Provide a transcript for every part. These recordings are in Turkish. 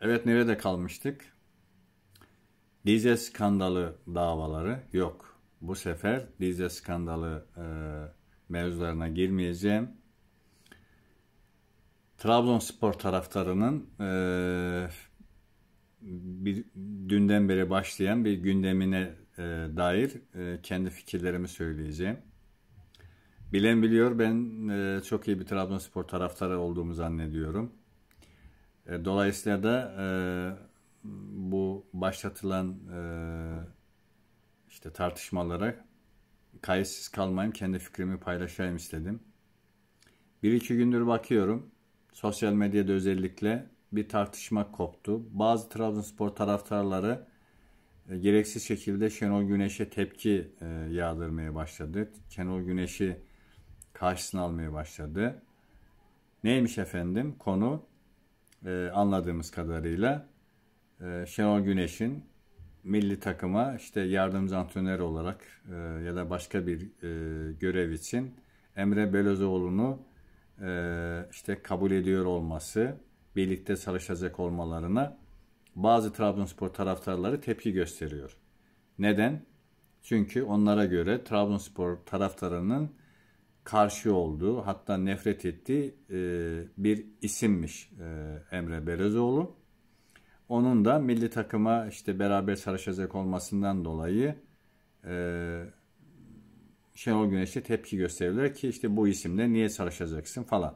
Evet nerede kalmıştık? Dize skandalı davaları yok. Bu sefer dize skandalı e, mevzularına girmeyeceğim. Trabzonspor taraftarının e, bir dünden beri başlayan bir gündemine e, dair e, kendi fikirlerimi söyleyeceğim. Bilen biliyor ben e, çok iyi bir Trabzonspor taraftarı olduğumu zannediyorum. E, dolayısıyla da e, bu başlatılan e, işte tartışmalara kayıtsız kalmayayım, kendi fikrimi paylaşayım istedim. Bir iki gündür bakıyorum, sosyal medyada özellikle bir tartışma koptu. Bazı Trabzonspor taraftarları e, gereksiz şekilde Şenol Güneş'e tepki e, yağdırmaya başladı. Şenol Güneş'i karşısına almaya başladı. Neymiş efendim? Konu e, anladığımız kadarıyla e, Şenol Güneş'in milli takıma işte yardımcı antrenör olarak e, ya da başka bir e, görev için Emre Belözoğlu'nu e, işte kabul ediyor olması, birlikte çalışacak olmalarına bazı Trabzonspor taraftarları tepki gösteriyor. Neden? Çünkü onlara göre Trabzonspor taraftarının karşı olduğu hatta nefret ettiği e, bir isimmiş e, Emre Belezoğlu. Onun da milli takıma işte beraber çalışacak olmasından dolayı e, Şenol Güneş'e tepki gösterirler ki işte bu isimle niye çalışacaksın falan.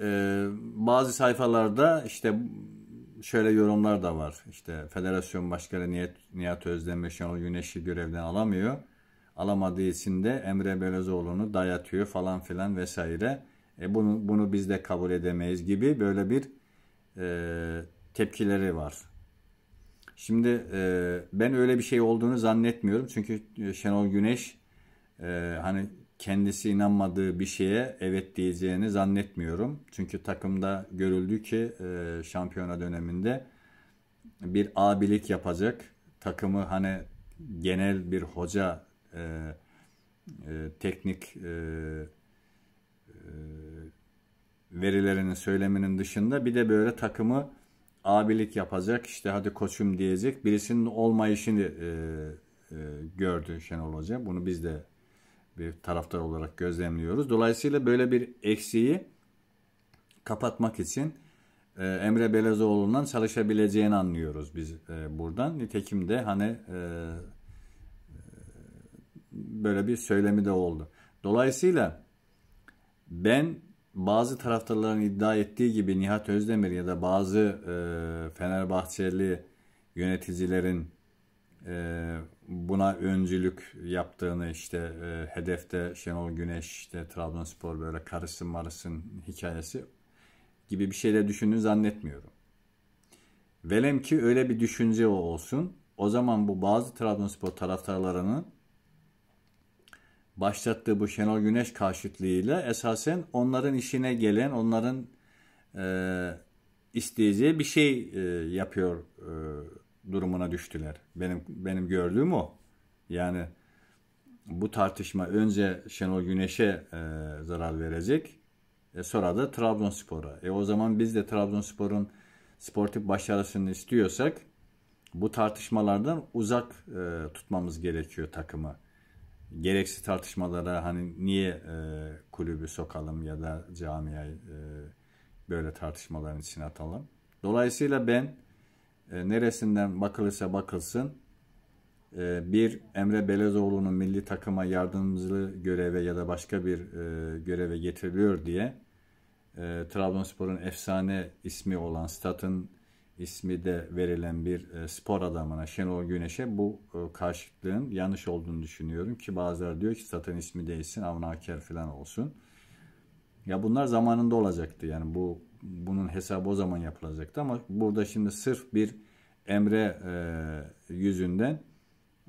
E, bazı sayfalarda işte şöyle yorumlar da var. İşte Federasyon Başkanı Nihat, Nihat Özdemir Şenol Güneş'i görevden alamıyor alamadığı için de Emre Belözoğlu'nu dayatıyor falan filan vesaire. E bunu, bunu biz de kabul edemeyiz gibi böyle bir e, tepkileri var. Şimdi e, ben öyle bir şey olduğunu zannetmiyorum. Çünkü Şenol Güneş e, hani kendisi inanmadığı bir şeye evet diyeceğini zannetmiyorum. Çünkü takımda görüldü ki e, şampiyona döneminde bir abilik yapacak. Takımı hani genel bir hoca e, e, teknik e, e, verilerinin söyleminin dışında bir de böyle takımı abilik yapacak işte hadi koçum diyecek birisinin olmayışını e, e, gördü Şenol Hoca. Bunu biz de bir taraftar olarak gözlemliyoruz. Dolayısıyla böyle bir eksiği kapatmak için e, Emre Belezoğlu'ndan çalışabileceğini anlıyoruz biz e, buradan. Nitekim de hani e, böyle bir söylemi de oldu. Dolayısıyla ben bazı taraftarların iddia ettiği gibi Nihat Özdemir ya da bazı e, Fenerbahçeli yöneticilerin e, buna öncülük yaptığını işte e, hedefte Şenol Güneş işte Trabzonspor böyle karışsın marısın hikayesi gibi bir şeyler düşündüğünü zannetmiyorum. Velem ki öyle bir düşünce olsun. O zaman bu bazı Trabzonspor taraftarlarının başlattığı bu Şenol Güneş karşıtlığıyla esasen onların işine gelen, onların e, isteyeceği bir şey e, yapıyor e, durumuna düştüler. Benim benim gördüğüm o. Yani bu tartışma önce Şenol Güneş'e e, zarar verecek, e, sonra da Trabzonspor'a. E o zaman biz de Trabzonspor'un sportif başarısını istiyorsak bu tartışmalardan uzak e, tutmamız gerekiyor takımı gereksiz tartışmalara hani niye e, kulübü sokalım ya da camiayı e, böyle tartışmaların içine atalım. Dolayısıyla ben e, neresinden bakılırsa bakılsın e, bir Emre Belezoğlu'nun milli takıma yardımcı göreve ya da başka bir e, göreve getiriliyor diye e, Trabzonspor'un efsane ismi olan Stat'ın ismi de verilen bir e, spor adamına Şenol Güneş'e bu e, karşıtlığın yanlış olduğunu düşünüyorum ki bazıları diyor ki satın ismi değilsin Avnaker falan olsun. Ya bunlar zamanında olacaktı yani bu bunun hesabı o zaman yapılacaktı ama burada şimdi sırf bir Emre e, yüzünden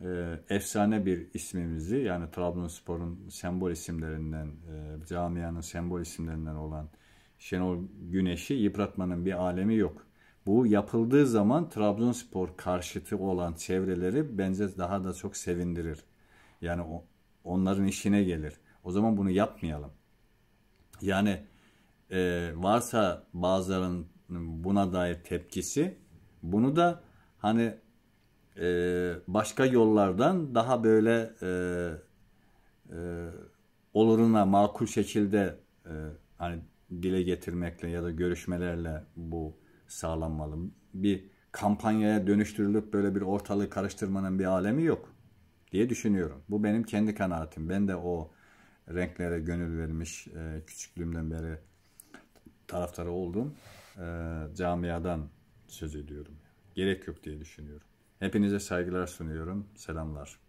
e, efsane bir ismimizi yani Trabzonspor'un sembol isimlerinden e, camianın sembol isimlerinden olan Şenol Güneş'i yıpratmanın bir alemi yok. Bu yapıldığı zaman Trabzonspor karşıtı olan çevreleri bence daha da çok sevindirir. Yani onların işine gelir. O zaman bunu yapmayalım. Yani e, varsa bazıların buna dair tepkisi bunu da hani e, başka yollardan daha böyle e, e, oluruna makul şekilde e, hani dile getirmekle ya da görüşmelerle bu sağlanmalı. Bir kampanyaya dönüştürülüp böyle bir ortalığı karıştırmanın bir alemi yok diye düşünüyorum. Bu benim kendi kanaatim. Ben de o renklere gönül vermiş e, küçüklüğümden beri taraftarı olduğum e, camiadan söz ediyorum. Gerek yok diye düşünüyorum. Hepinize saygılar sunuyorum. Selamlar.